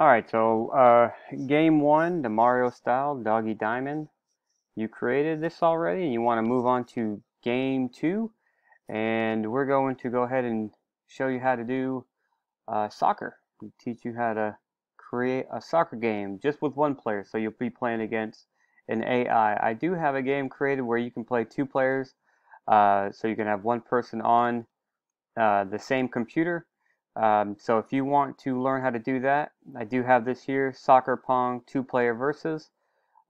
Alright, so uh, game one, the Mario style, Doggy Diamond. You created this already and you want to move on to game two. And we're going to go ahead and show you how to do uh, soccer. We teach you how to create a soccer game just with one player. So you'll be playing against an AI. I do have a game created where you can play two players. Uh, so you can have one person on uh, the same computer um, so if you want to learn how to do that, I do have this here, Soccer Pong two-player versus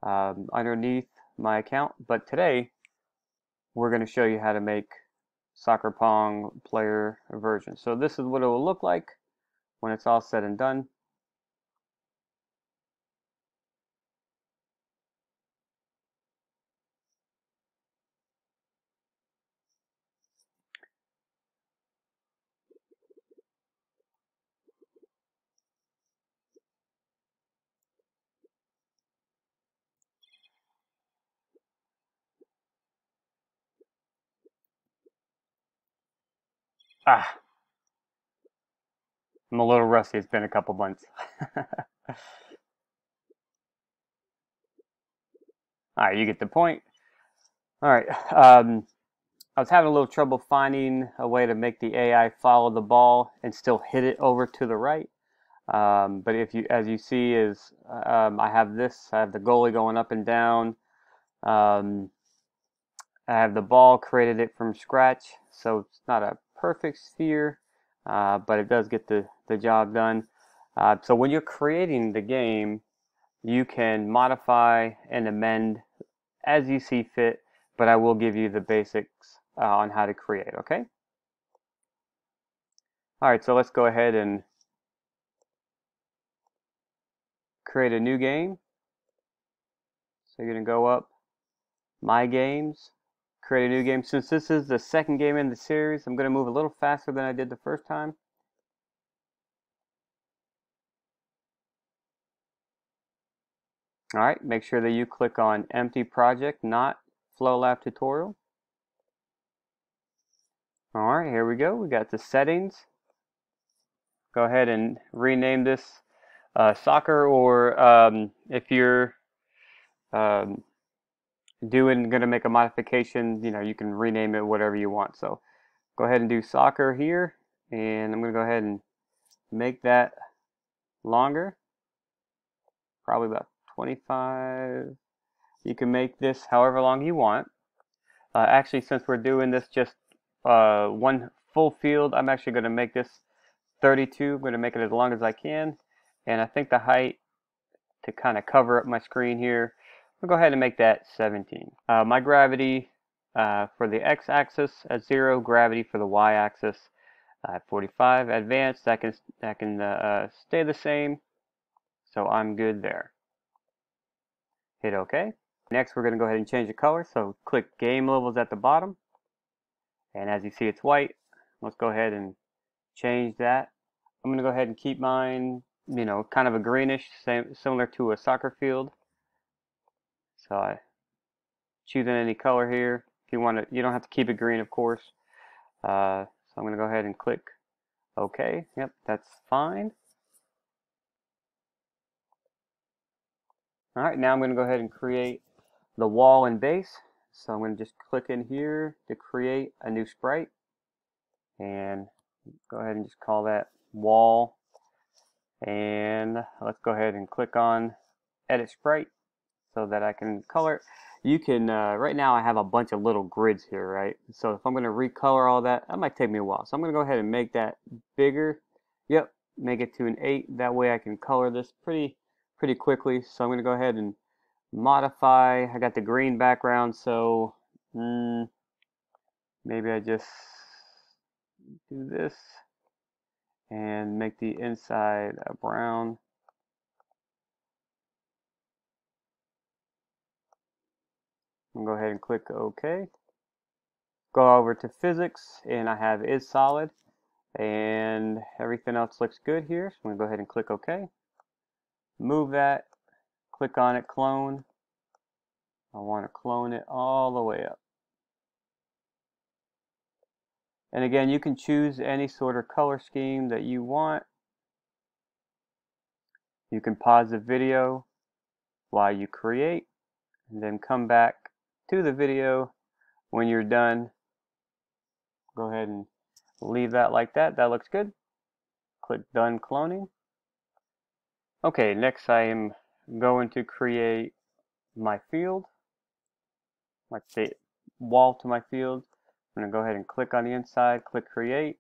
um, underneath my account. But today, we're going to show you how to make Soccer Pong player version. So this is what it will look like when it's all said and done. Ah, I'm a little rusty. It's been a couple months. All right, you get the point. All right. Um, I was having a little trouble finding a way to make the AI follow the ball and still hit it over to the right. Um, but if you, as you see, is um, I have this. I have the goalie going up and down. Um, I have the ball created it from scratch, so it's not a perfect sphere, uh, but it does get the, the job done. Uh, so when you're creating the game, you can modify and amend as you see fit, but I will give you the basics uh, on how to create, okay? All right, so let's go ahead and create a new game. So you're gonna go up, My Games, create a new game. Since this is the second game in the series, I'm going to move a little faster than I did the first time. All right, make sure that you click on empty project, not Flowlab tutorial. All right, here we go. We got the settings. Go ahead and rename this uh, soccer, or um, if you're um, doing going to make a modification, you know, you can rename it whatever you want. So go ahead and do soccer here, and I'm going to go ahead and make that longer, probably about 25. You can make this however long you want. Uh, actually, since we're doing this just uh, one full field, I'm actually going to make this 32. I'm going to make it as long as I can. And I think the height to kind of cover up my screen here We'll go ahead and make that 17. Uh, my gravity uh, for the x-axis at 0, gravity for the y-axis at 45. Advanced, that can, that can uh, stay the same, so I'm good there. Hit OK. Next, we're going to go ahead and change the color, so click Game Levels at the bottom. And as you see, it's white. Let's go ahead and change that. I'm going to go ahead and keep mine, you know, kind of a greenish, same, similar to a soccer field. So I choosing any color here. If you want to, you don't have to keep it green, of course. Uh, so I'm going to go ahead and click OK. Yep, that's fine. All right, now I'm going to go ahead and create the wall and base. So I'm going to just click in here to create a new sprite. And go ahead and just call that wall. And let's go ahead and click on edit sprite so that I can color. You can, uh, right now I have a bunch of little grids here, right? So if I'm going to recolor all that, that might take me a while. So I'm going to go ahead and make that bigger. Yep, make it to an 8. That way I can color this pretty, pretty quickly. So I'm going to go ahead and modify. I got the green background, so mm, maybe I just do this and make the inside a brown. I'm go ahead and click OK. Go over to physics and I have is solid and everything else looks good here. So I'm going to go ahead and click OK. Move that, click on it, clone. I want to clone it all the way up. And again, you can choose any sort of color scheme that you want. You can pause the video while you create and then come back to the video when you're done. Go ahead and leave that like that. That looks good. Click done cloning. Okay, next I am going to create my field, like wall to my field. I'm going to go ahead and click on the inside, click create,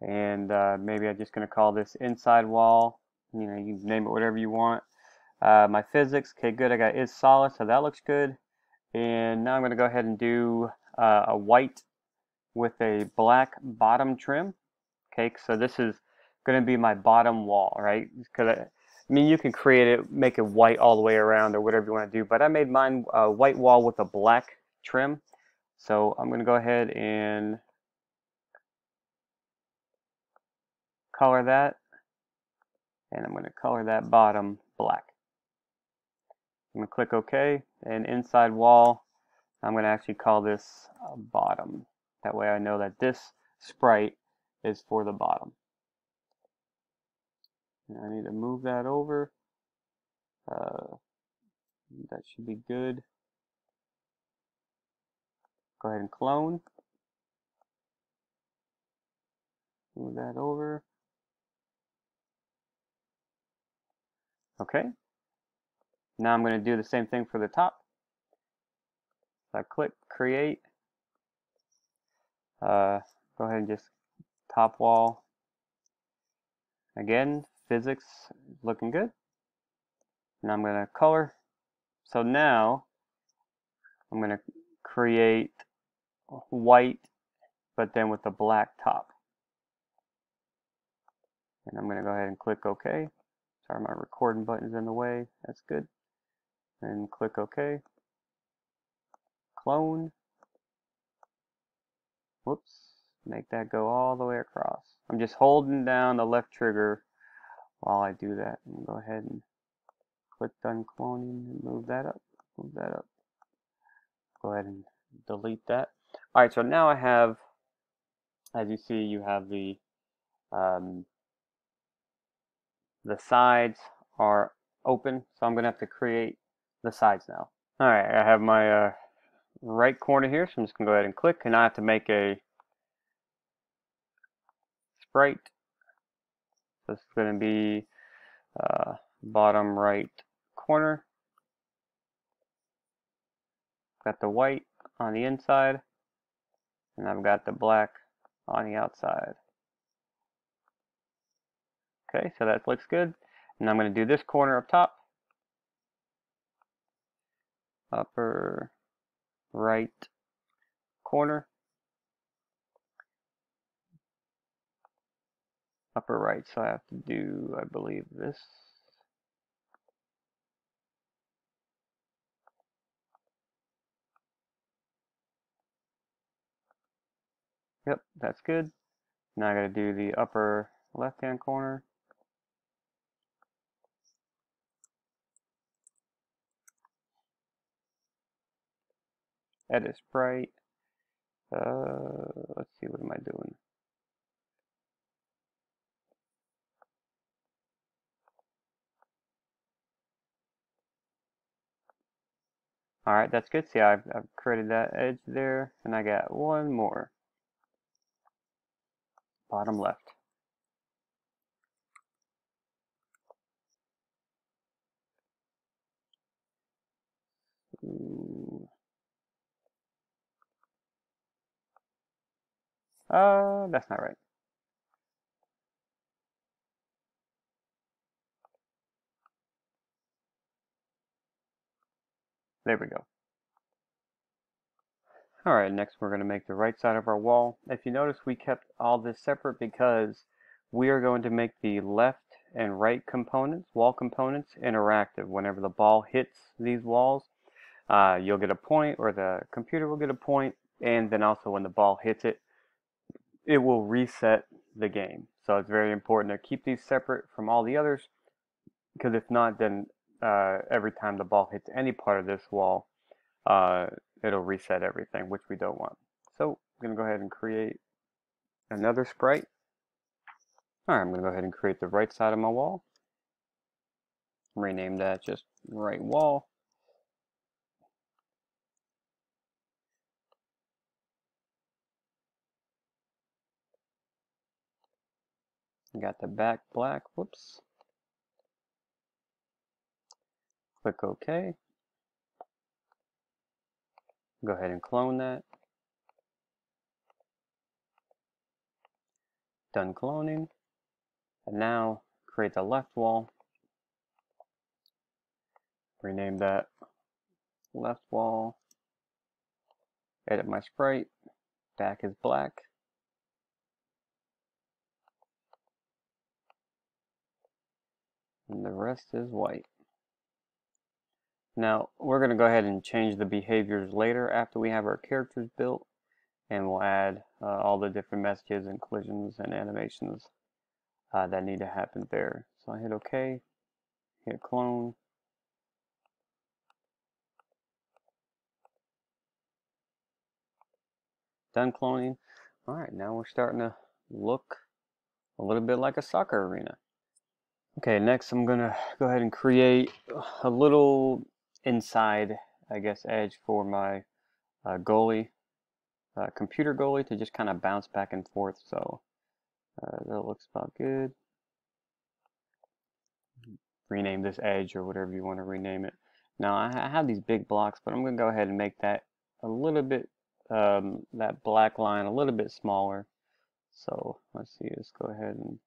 and uh, maybe I'm just going to call this inside wall. You know, you name it whatever you want. Uh, my physics, okay, good. I got is solid, so that looks good. And now I'm going to go ahead and do uh, a white with a black bottom trim. Okay, so this is going to be my bottom wall, right? Because I, I mean, you can create it, make it white all the way around or whatever you want to do, but I made mine a white wall with a black trim. So I'm going to go ahead and color that. And I'm going to color that bottom black. I'm going to click OK. And inside wall, I'm going to actually call this bottom. That way I know that this sprite is for the bottom. And I need to move that over. Uh, that should be good. Go ahead and clone. Move that over. Okay. Now I'm going to do the same thing for the top. So I click create. Uh, go ahead and just top wall. Again, physics looking good. Now I'm going to color. So now I'm going to create white, but then with a black top. And I'm going to go ahead and click OK. Sorry, my recording button's in the way. That's good. And click OK. Clone. Whoops. Make that go all the way across. I'm just holding down the left trigger while I do that. And go ahead and click done cloning and move that up. Move that up. Go ahead and delete that. Alright, so now I have, as you see, you have the um, the sides are open, so I'm going to have to create the sides now. Alright, I have my uh, right corner here, so I'm just going to go ahead and click, and I have to make a sprite. This is going to be uh, bottom right corner. Got the white on the inside, and I've got the black on the outside. Okay, so that looks good. And I'm going to do this corner up top. Upper right corner. Upper right, so I have to do, I believe, this. Yep, that's good. Now I got to do the upper left hand corner. Edit sprite. Uh, let's see, what am I doing? Alright, that's good. See, I've, I've created that edge there, and I got one more. Bottom left. Ooh. Uh, that's not right. There we go. Alright, next we're going to make the right side of our wall. If you notice, we kept all this separate because we are going to make the left and right components, wall components, interactive. Whenever the ball hits these walls, uh, you'll get a point, or the computer will get a point, and then also when the ball hits it, it will reset the game. So it's very important to keep these separate from all the others, because if not, then uh, every time the ball hits any part of this wall, uh, it'll reset everything, which we don't want. So I'm going to go ahead and create another sprite. All right, I'm going to go ahead and create the right side of my wall. rename that just right wall. Got the back black, whoops. Click OK. Go ahead and clone that. Done cloning. And now create the left wall. Rename that left wall. Edit my sprite. Back is black. And the rest is white. Now, we're going to go ahead and change the behaviors later after we have our characters built. And we'll add uh, all the different messages and collisions and animations uh, that need to happen there. So I hit OK, hit clone. Done cloning. All right, now we're starting to look a little bit like a soccer arena. Okay, next I'm gonna go ahead and create a little inside, I guess, edge for my uh, goalie, uh, computer goalie to just kind of bounce back and forth. So uh, that looks about good. Rename this edge or whatever you want to rename it. Now I have these big blocks, but I'm to go ahead and make that a little bit, um, that black line a little bit smaller. So let's see, let's go ahead and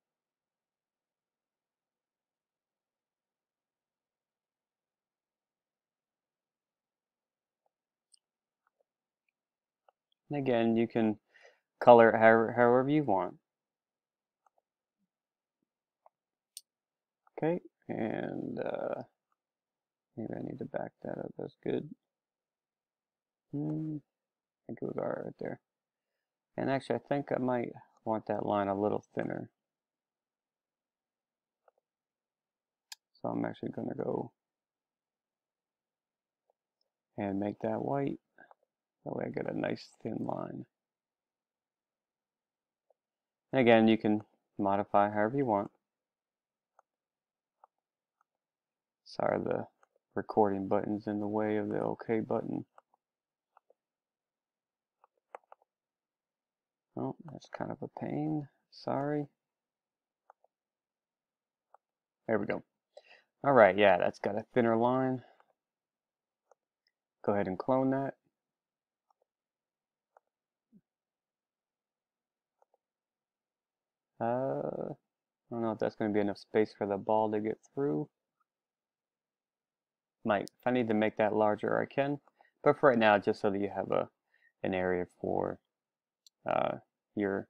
And again, you can color it however, however you want. Okay, and uh, maybe I need to back that up. That's good. Hmm, I think it was all right there. And actually, I think I might want that line a little thinner. So I'm actually going to go and make that white. That way I get a nice thin line. again, you can modify however you want. Sorry, the recording button's in the way of the OK button. Oh, that's kind of a pain. Sorry. There we go. All right, yeah, that's got a thinner line. Go ahead and clone that. Uh, I don't know if that's going to be enough space for the ball to get through. Might, if I need to make that larger, I can. But for right now, just so that you have a an area for uh, your